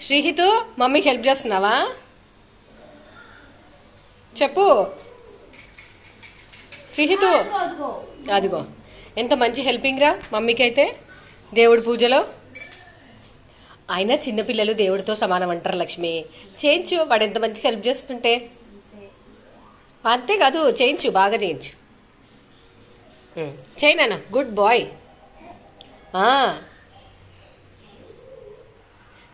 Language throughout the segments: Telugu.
శ్రీహితు మమ్మీకి హెల్ప్ చేస్తున్నావా? చెప్పు. శ్రీహితు. అదిగో. ఎంత మంచి హెల్పింగ్ రా మమ్మీకి అయితే దేవుడి పూజలో. అయినా చిన్నపిల్లలు దేవుడితో సమానం అంటారు లక్ష్మి. చేయించు వాడు ఎంత మంచి హెల్ప్ చేస్తుంటే. అంతే కాదు చేయించు బాగా చేయించు. చేయనా గుడ్ బాయ్.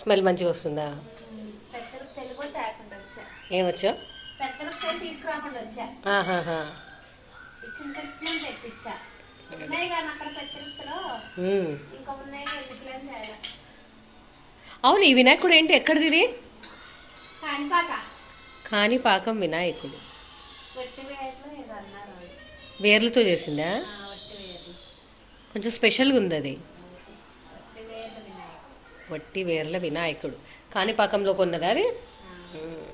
స్మెల్ మంచిగా వస్తుందా? ఏమొచ్చా కానీ అవును ఈ వినాయకుడు ఏంటి? ఎక్కడిది ఇది? కాణిపాక. కాణిపాకం వినాయకుడు. వేర్లతో చేసిందా? కొంచెం స్పెషల్గా ఉంది అది వట్టి వేర్లు వినాయకుడు కాణిపాకంలో కొన్నదా అది ఆ. హ్మ్.